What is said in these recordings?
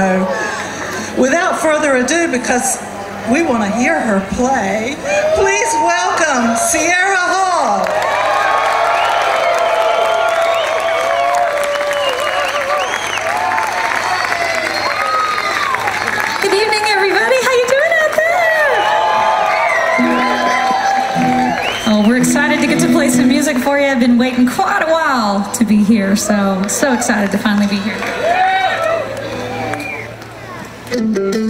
So, without further ado, because we want to hear her play, please welcome Sierra Hull. Good evening, everybody. How you doing out there? Oh, we're excited to get to play some music for you. I've been waiting quite a while to be here, so so excited to finally be here. Mm-hmm.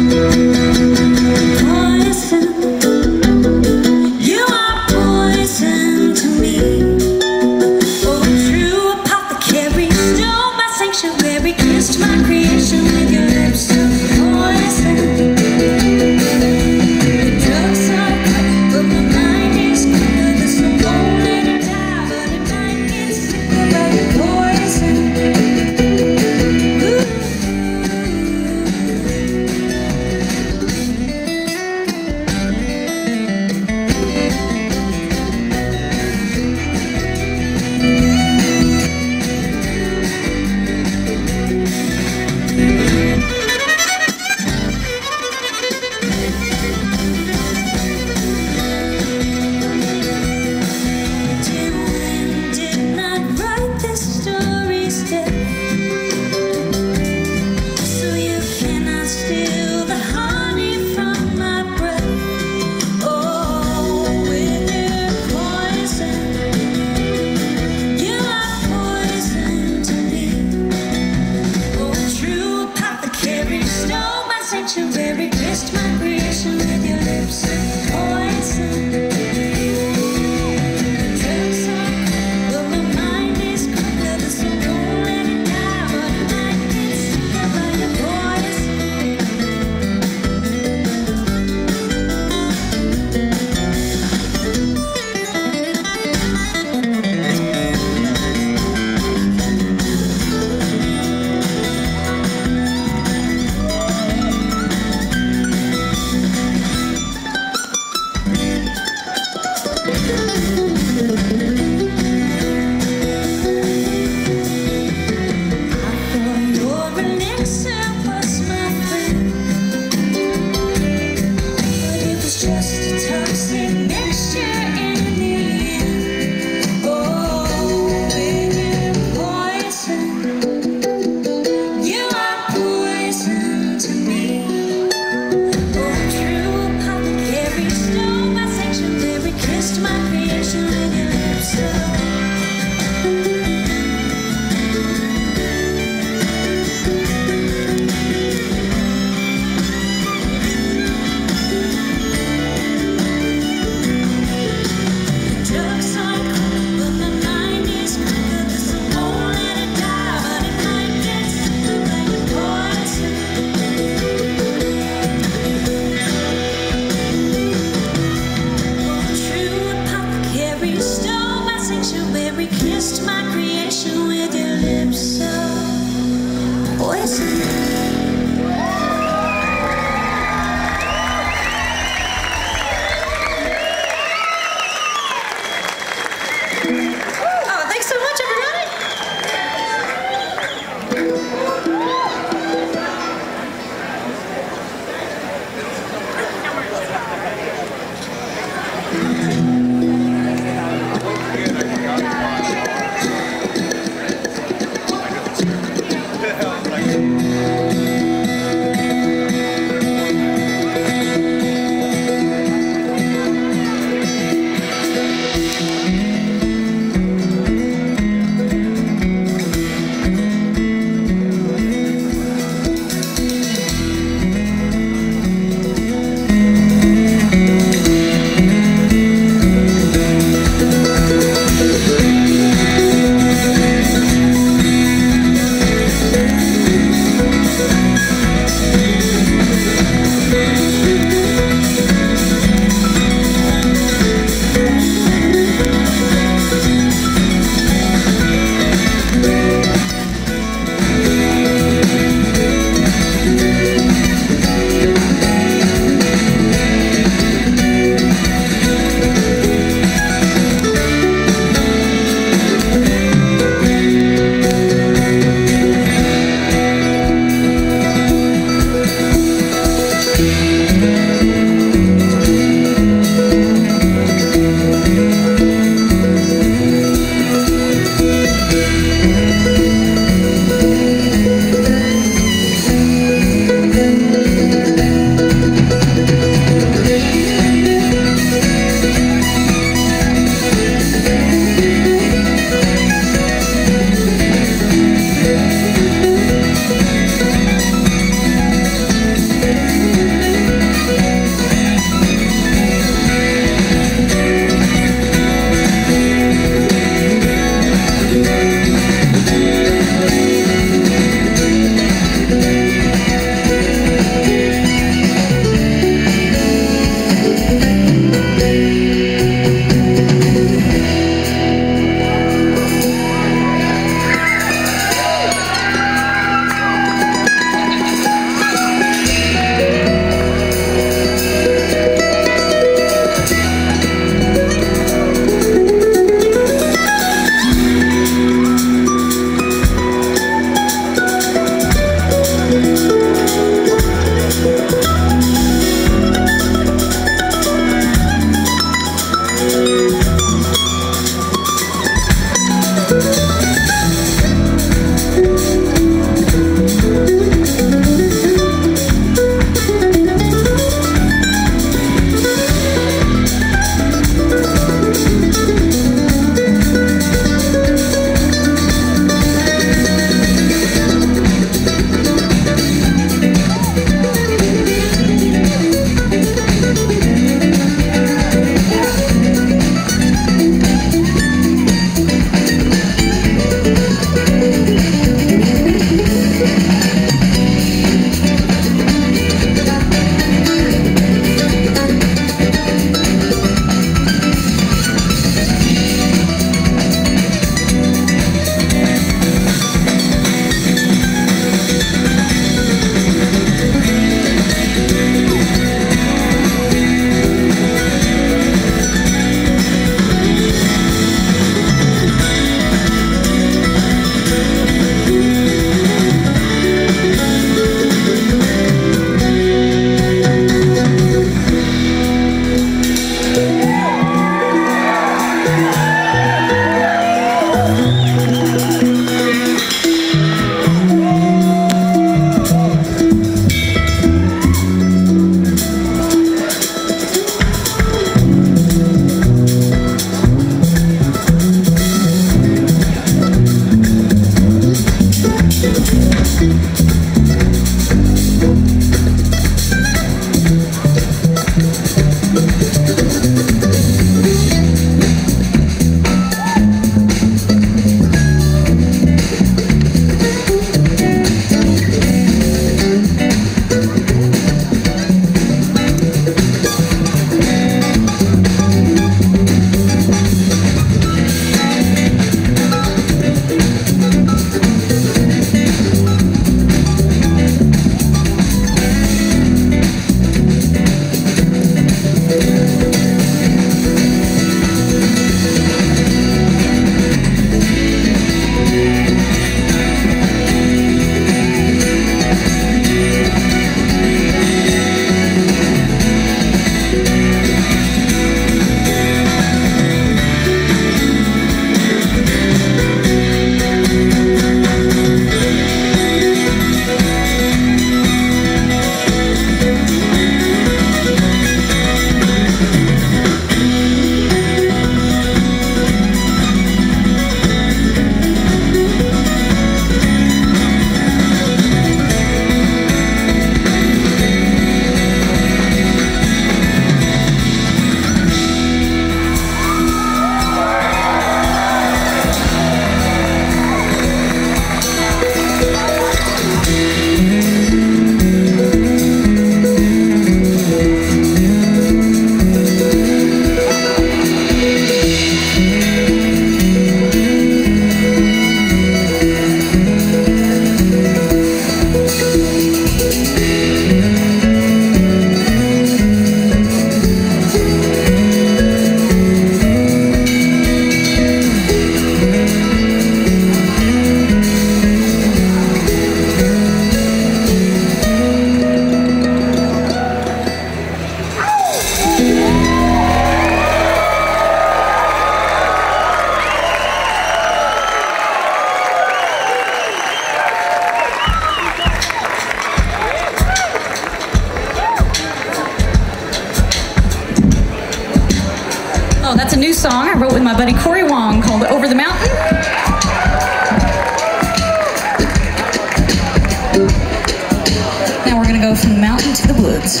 woods.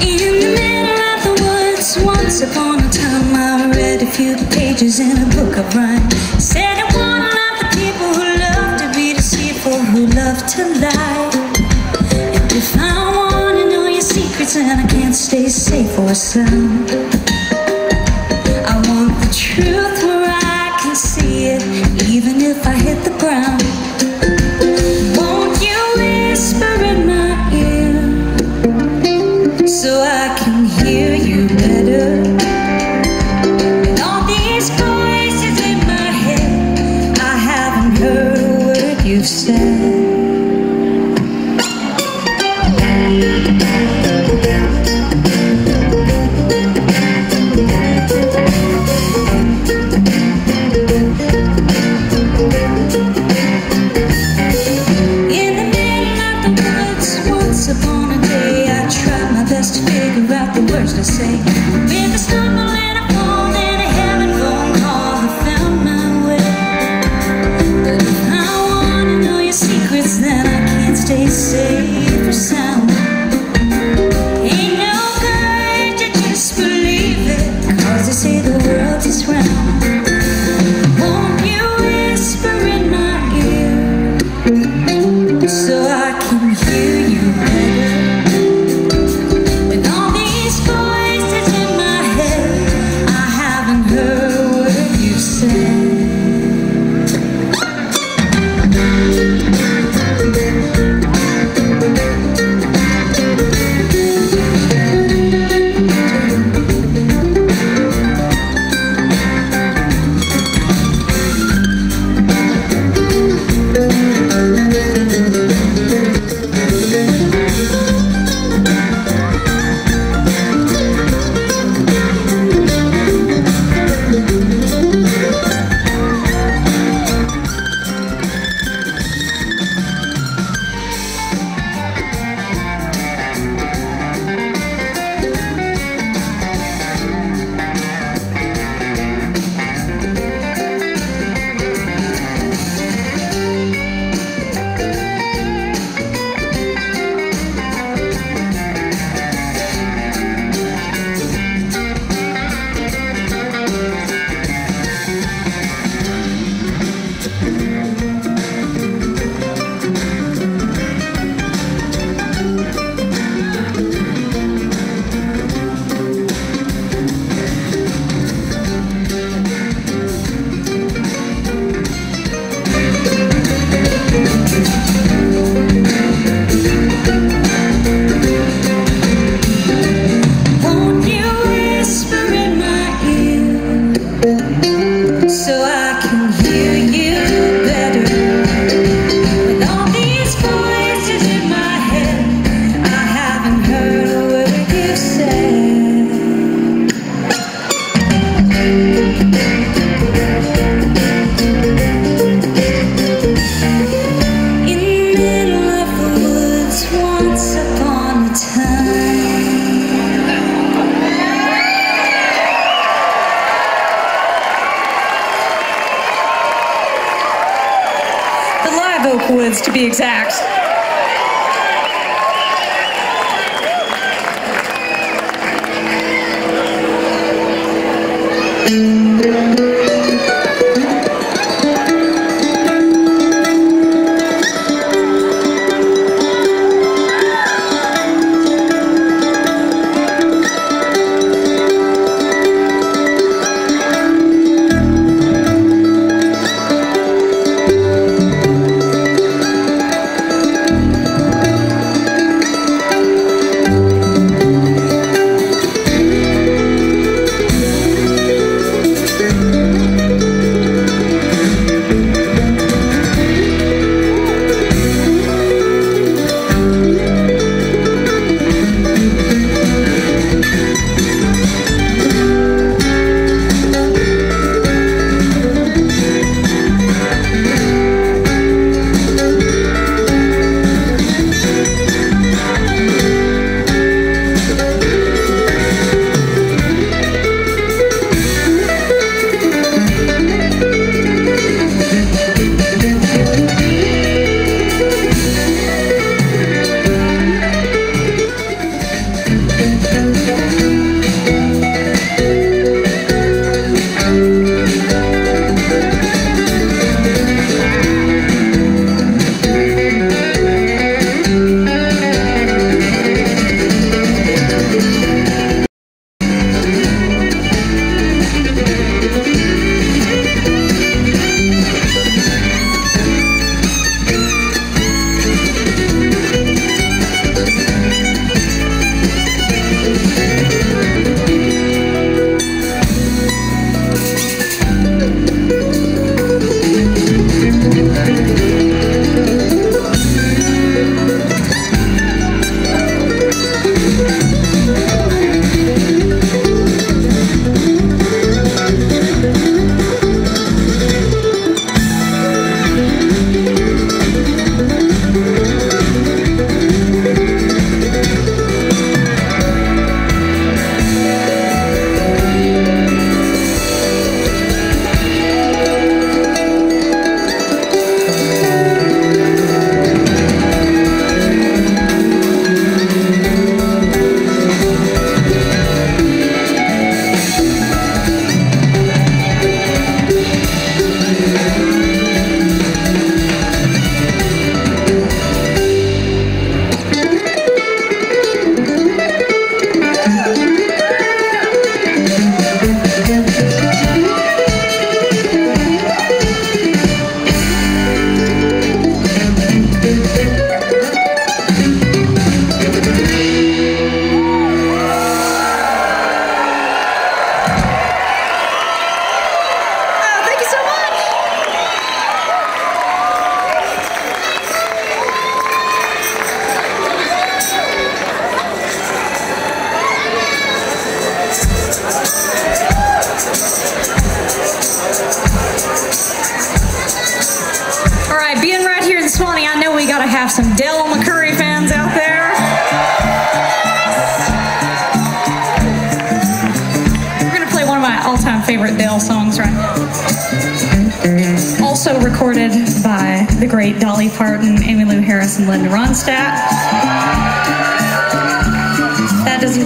In the middle of the woods, once upon a time, I read a few pages in a book of rhyme. Said I wanna love the people who love to be deceitful, who love to lie. And if I wanna know your secrets, and I can't stay safe or sound.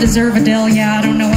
Deserve a dill, yeah, I don't know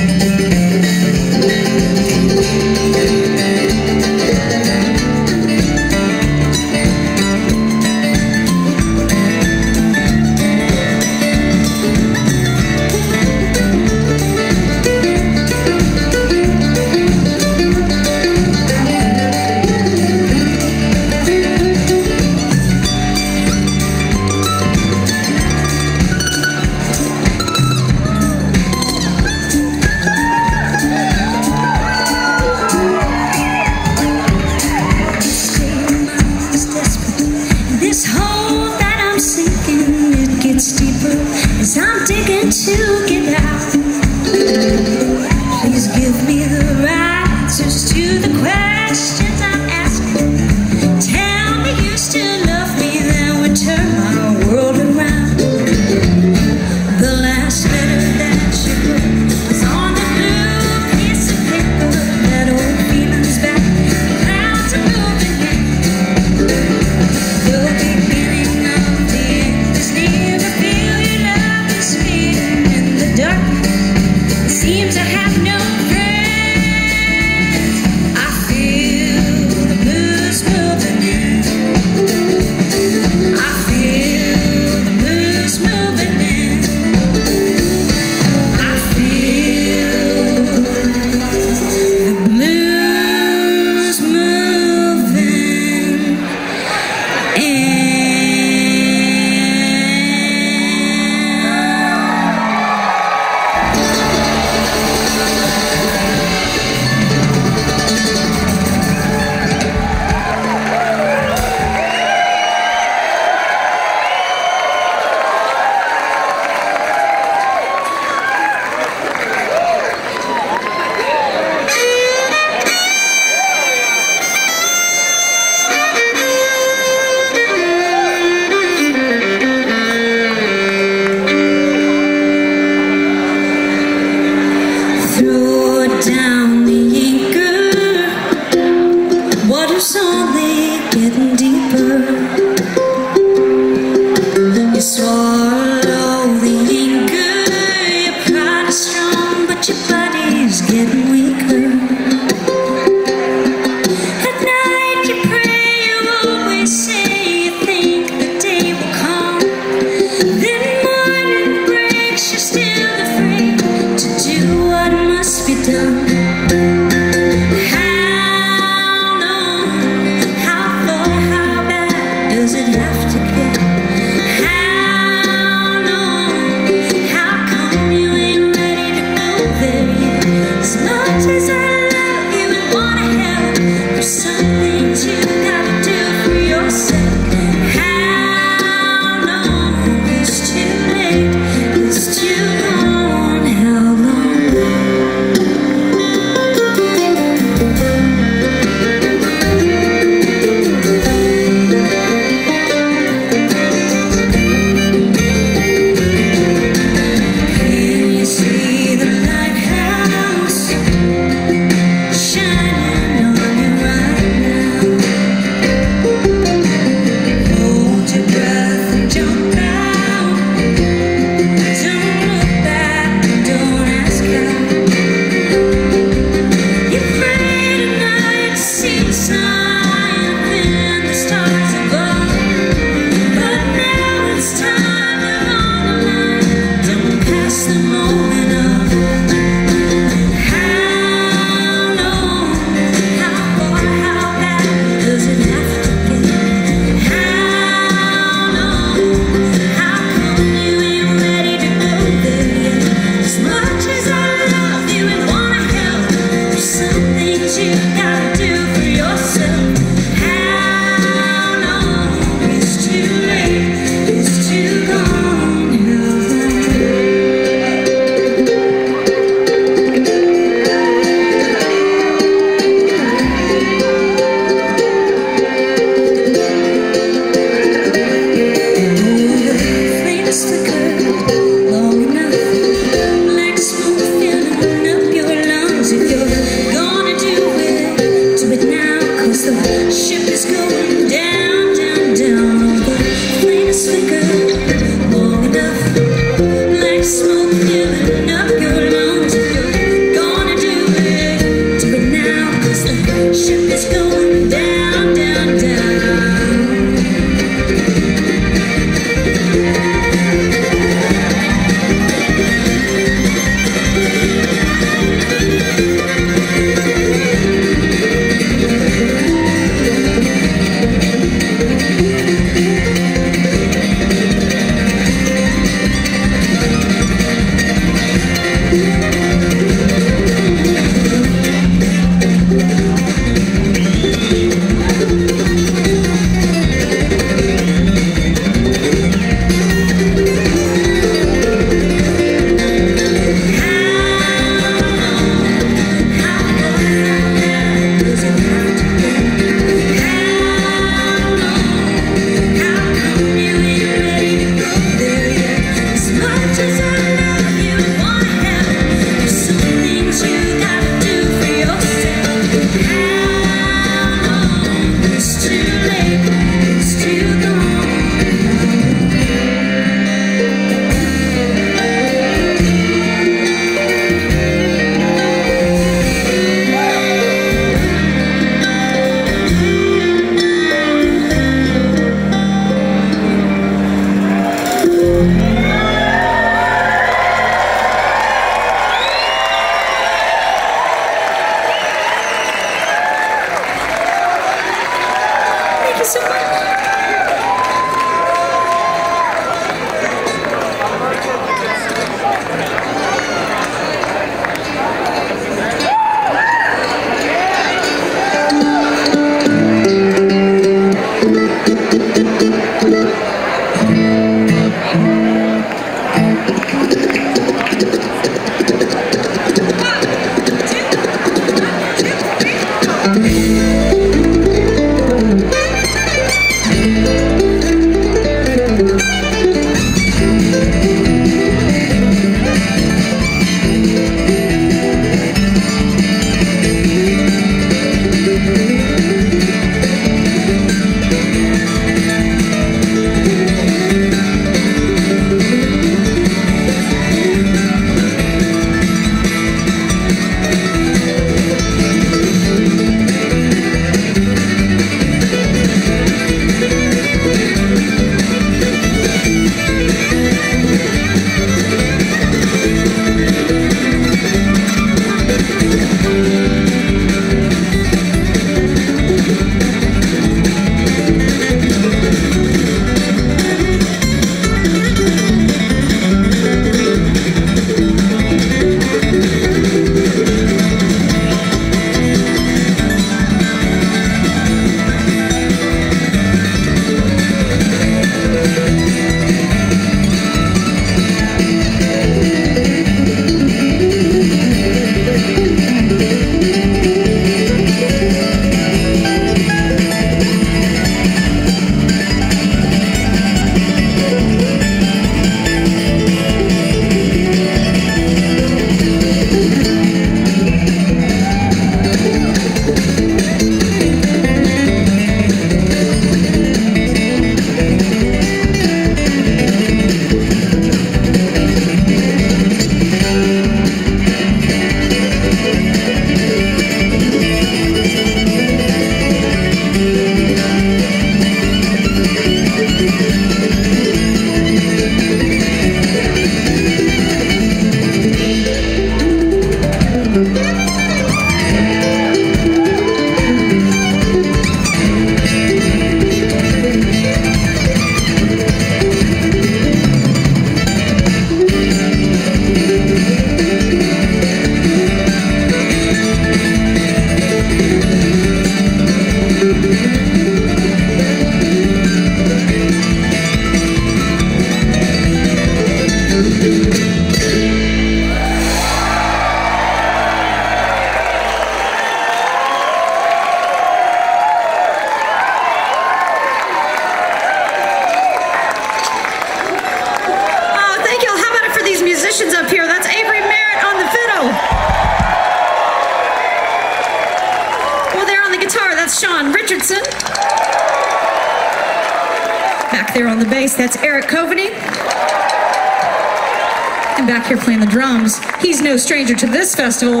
this festival.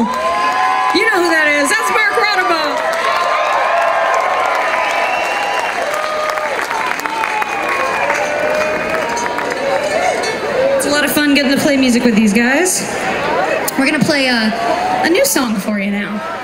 You know who that is. That's Mark Rodabaugh. lot of fun getting to play music with these guys. We're going to play a, a new song for you now.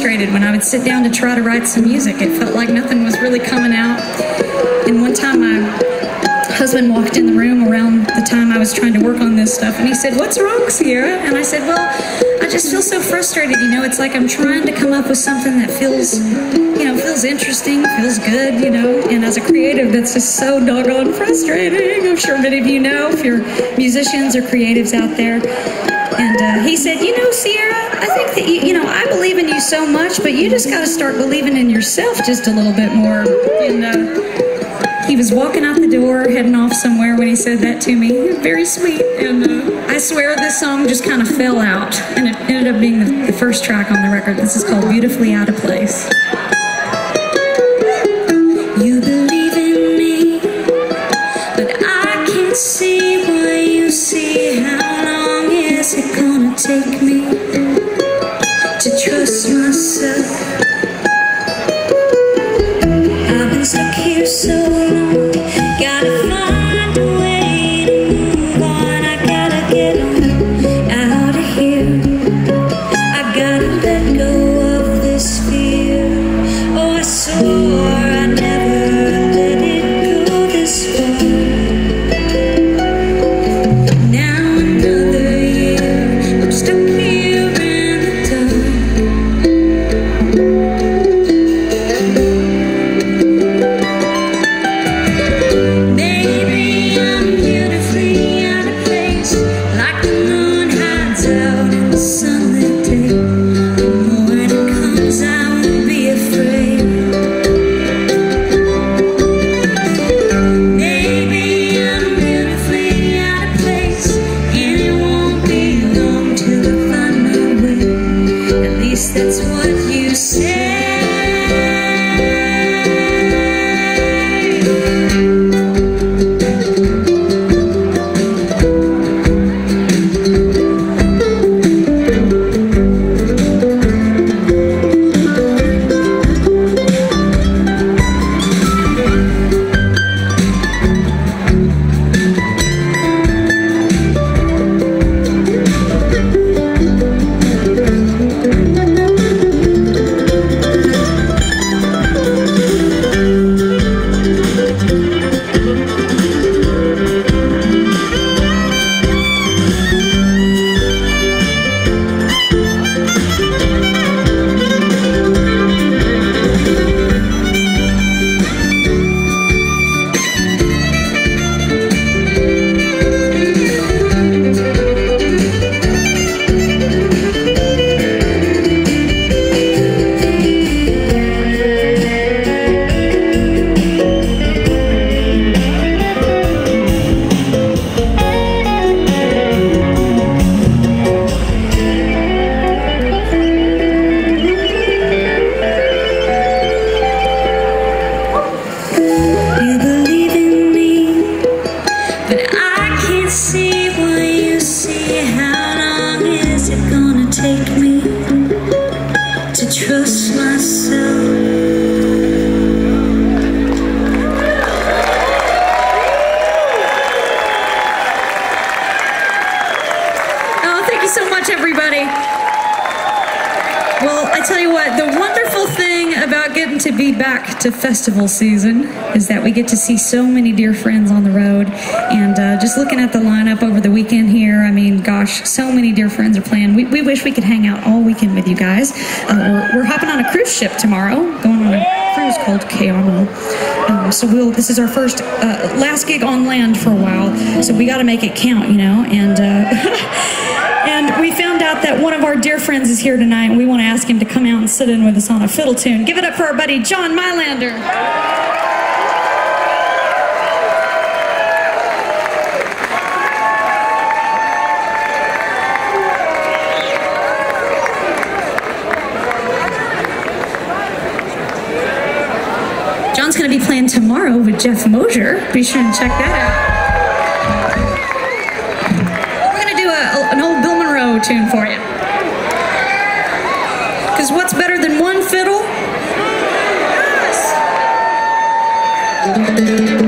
Frustrated when I would sit down to try to write some music. It felt like nothing was really coming out. And one time my husband walked in the room around the time I was trying to work on this stuff, and he said, "What's wrong, Sierra?" And I said, "Well, I just feel so frustrated. You know, it's like I'm trying to come up with something that feels, you know, feels interesting, feels good. You know, and as a creative, that's just so doggone frustrating. I'm sure many of you know if you're musicians or creatives out there." And uh, he said, "You know, Sierra, I think that you, you know, I believe in you so much, but you just got to start believing in yourself just a little bit more." And uh, he was walking out the door, heading off somewhere when he said that to me. Very sweet, and uh, I swear this song just kind of fell out, and it ended up being the, the first track on the record. This is called "Beautifully Out of Place." So long, gotta what? The wonderful thing about getting to be back to festival season is that we get to see so many dear friends on the road. And uh, just looking at the lineup over the weekend here, I mean, gosh, so many dear friends are playing. We, we wish we could hang out all weekend with you guys. Uh, we're, we're hopping on a cruise ship tomorrow, going on a cruise called Cayamo. Um, so we'll. This is our first, uh, last gig on land for a while. So we got to make it count, you know. And uh, and we found out that one of our dear friends is here tonight, and we want to ask him to come out and sit in with us on a fiddle tune. Give it up for our buddy John Mylander. John's going to be playing tomorrow with Jeff Mosier. Be sure and check that out. We're going to do an old Bill Monroe tune for you. Because what's better than one fiddle? so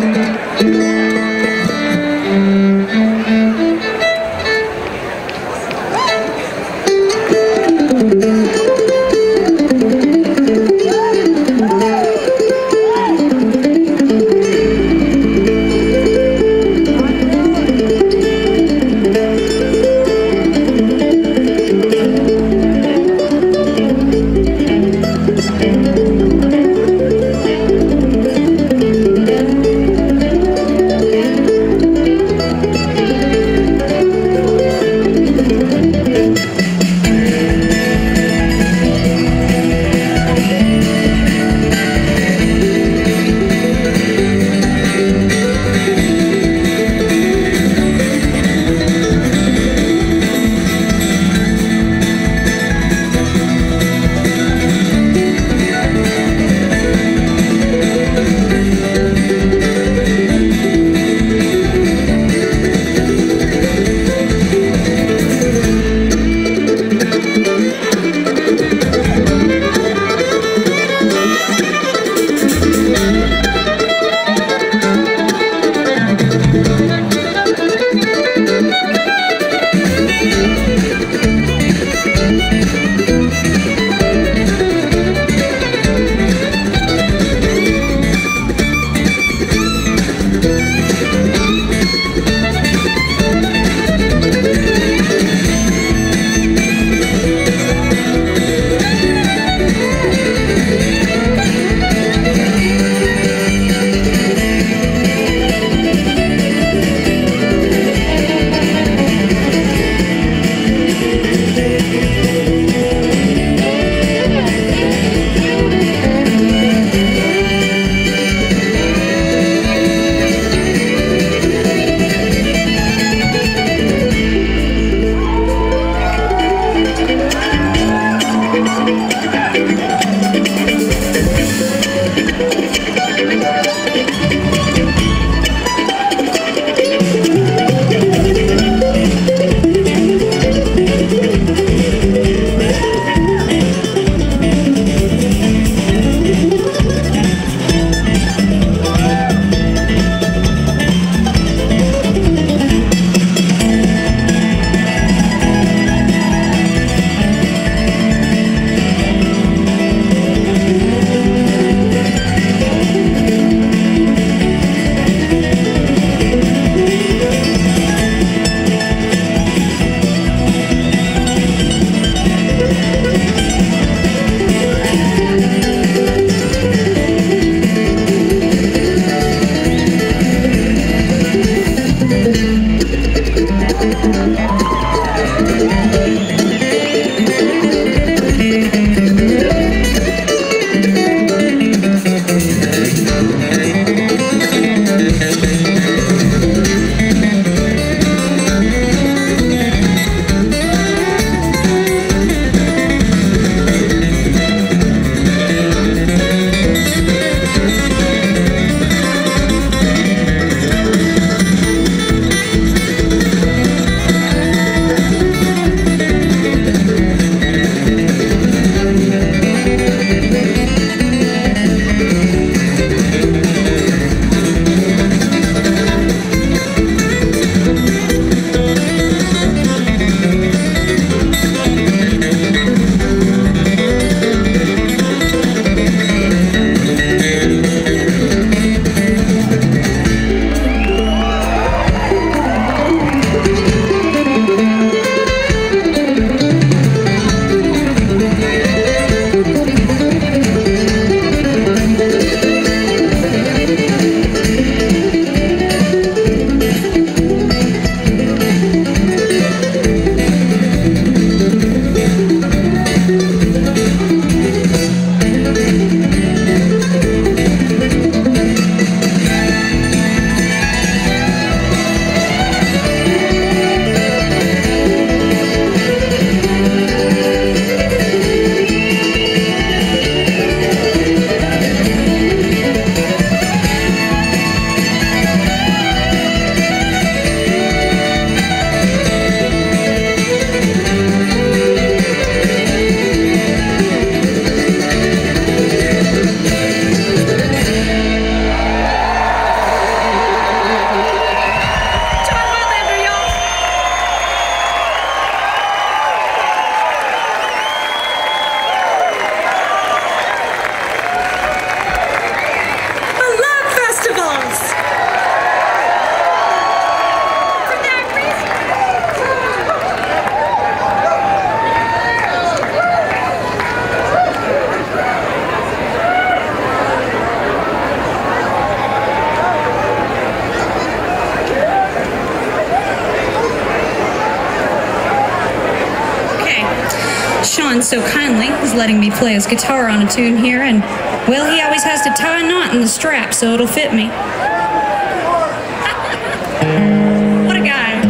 letting me play his guitar on a tune here, and well, he always has to tie a knot in the strap so it'll fit me. what a guy.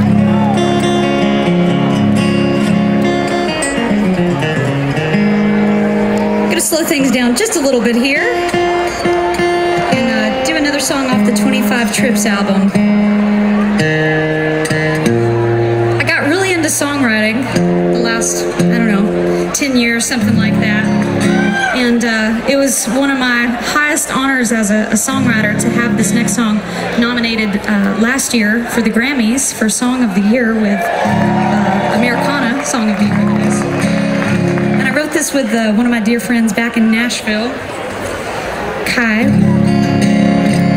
Gonna slow things down just a little bit here and uh, do another song off the 25 Trips album. I got really into songwriting the last, I don't know, 10 years, something like that. And uh, it was one of my highest honors as a, a songwriter to have this next song nominated uh, last year for the Grammys for Song of the Year with uh, Americana Song of the Year. And I wrote this with uh, one of my dear friends back in Nashville, Kai.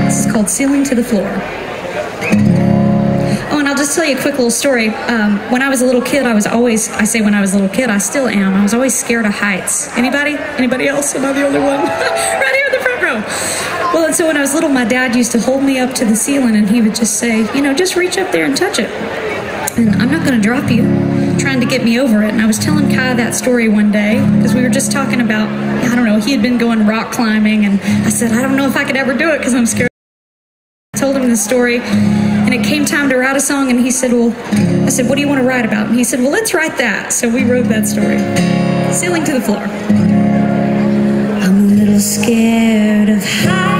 This is called Ceiling to the Floor. Just tell you a quick little story. Um, when I was a little kid, I was always, I say when I was a little kid, I still am. I was always scared of heights. Anybody? Anybody else? Am I the only one? right here in the front row. Well, and so when I was little, my dad used to hold me up to the ceiling and he would just say, you know, just reach up there and touch it. And I'm not going to drop you, trying to get me over it. And I was telling Kai that story one day because we were just talking about, I don't know, he had been going rock climbing. And I said, I don't know if I could ever do it because I'm scared. Told him the story, and it came time to write a song, and he said, Well, I said, What do you want to write about? And he said, Well, let's write that. So we wrote that story Ceiling to the Floor. I'm a little scared of heights.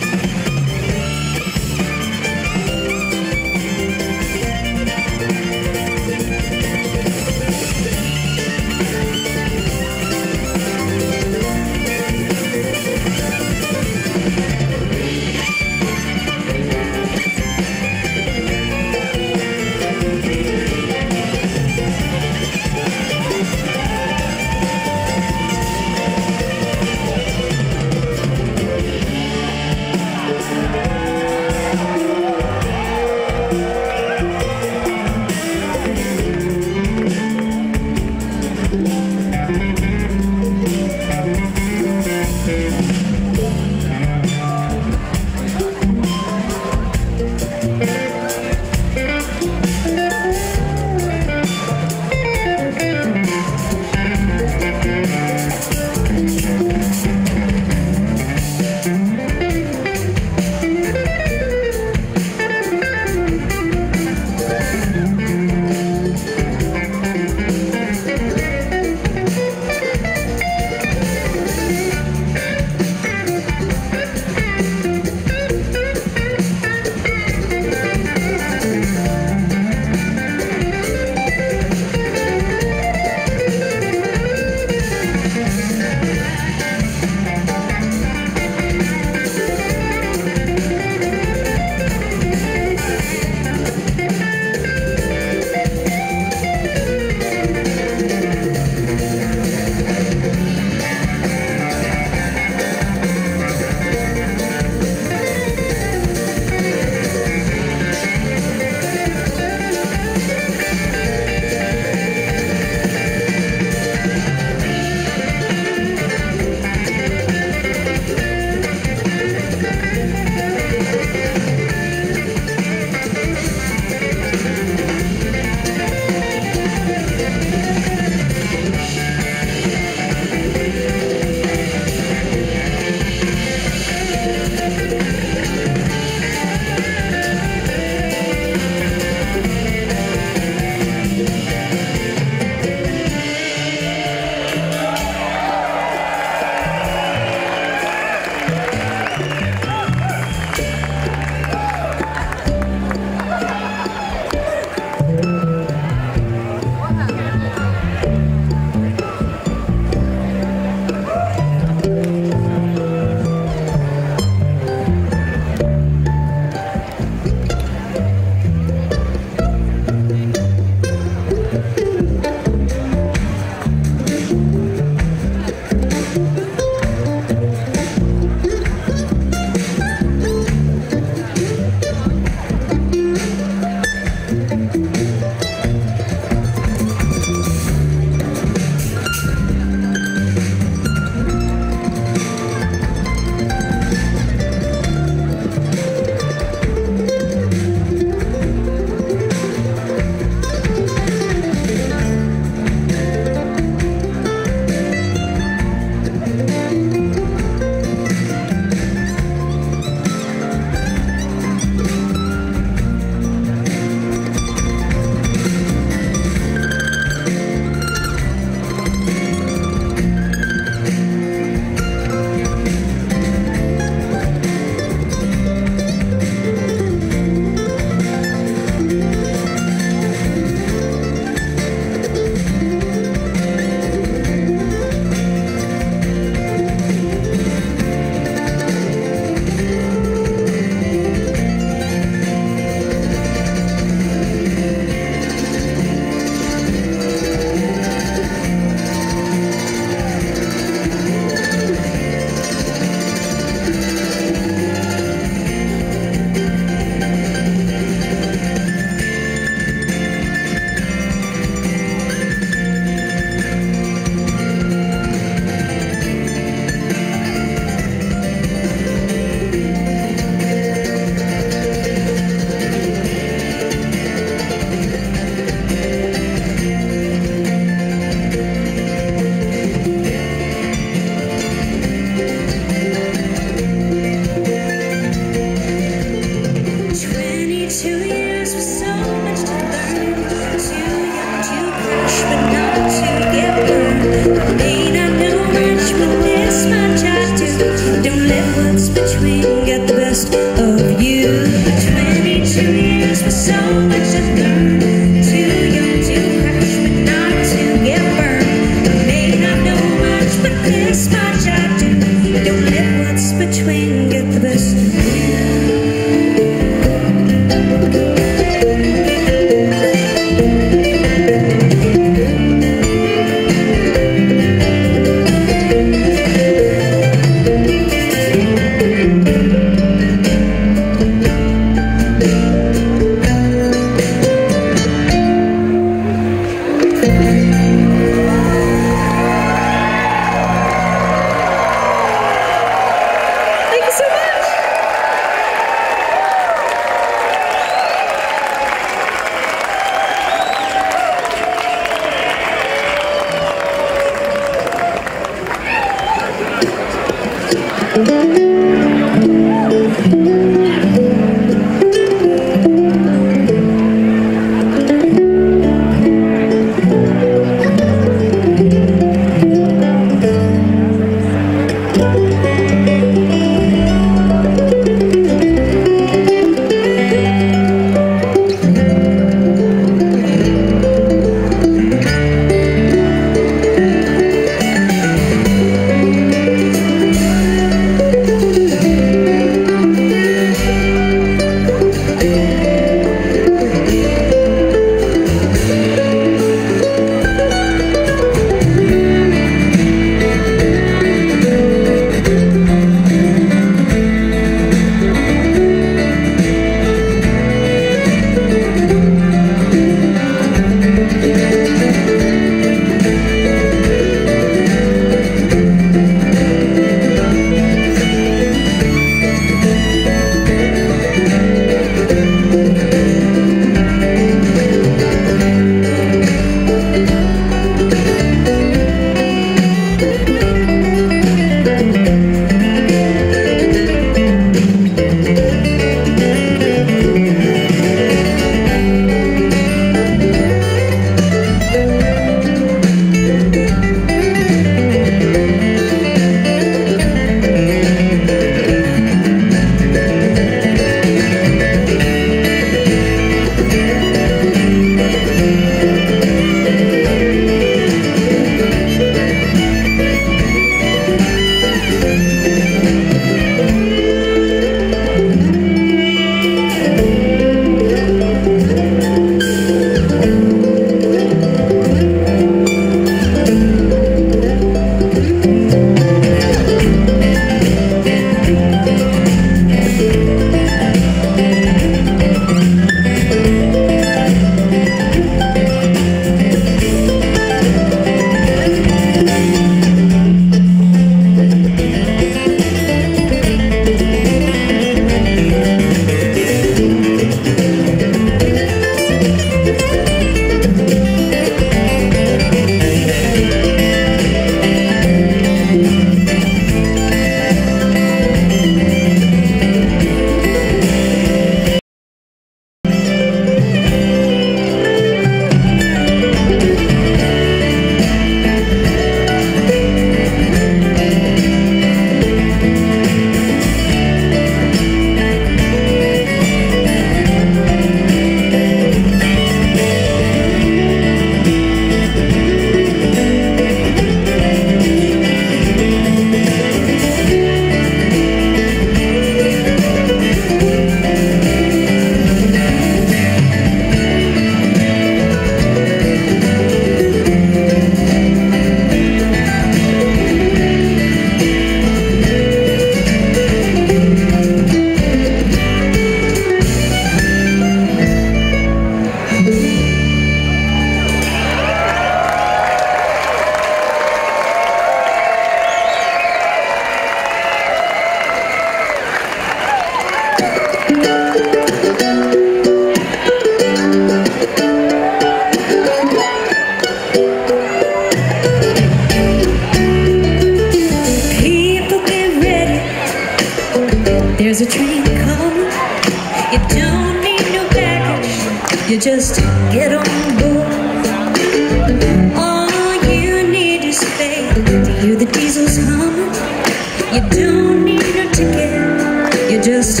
You just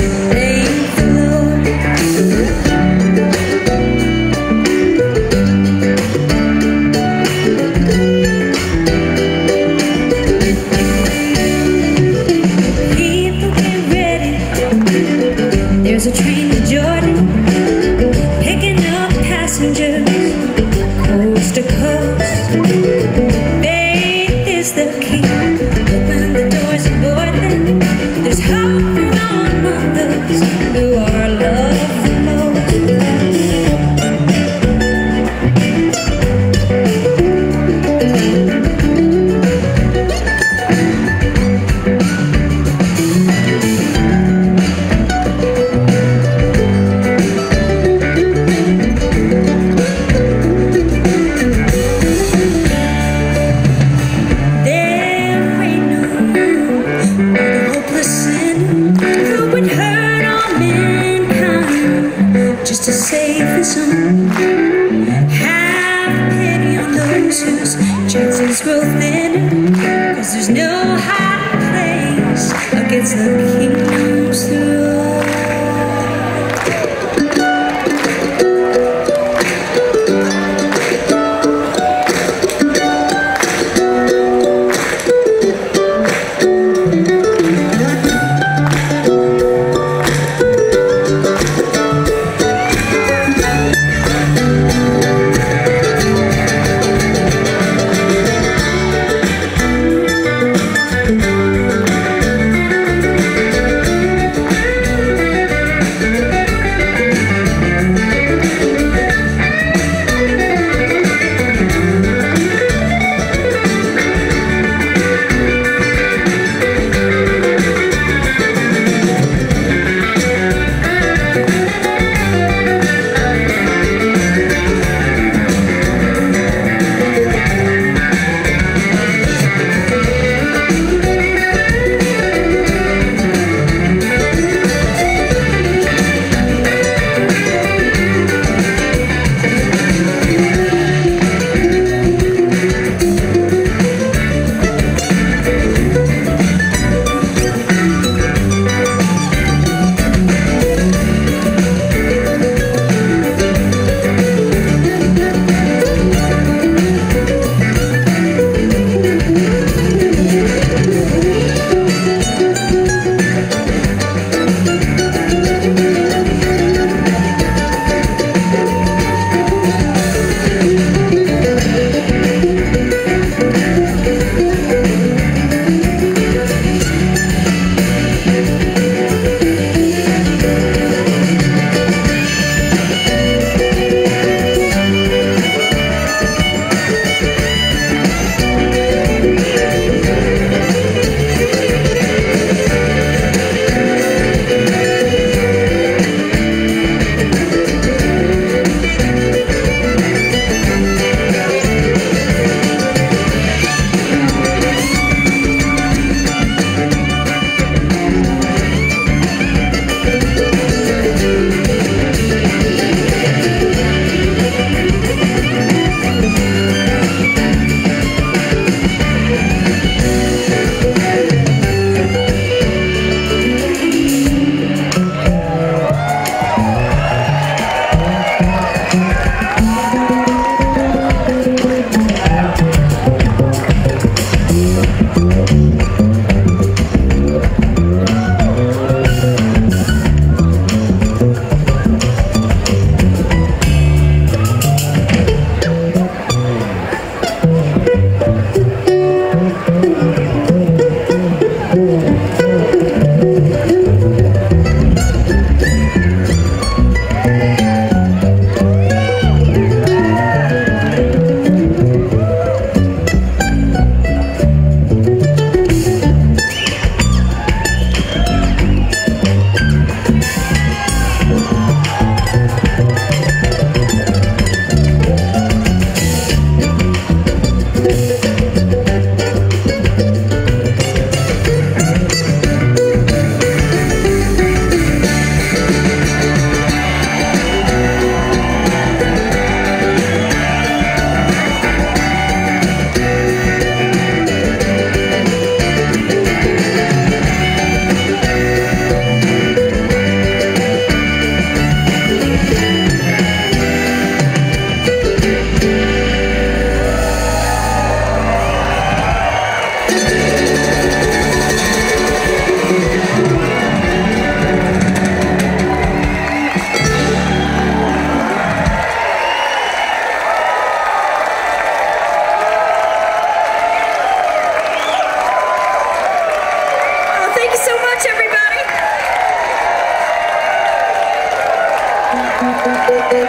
I'm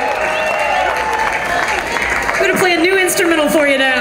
gonna play a new instrumental for you now.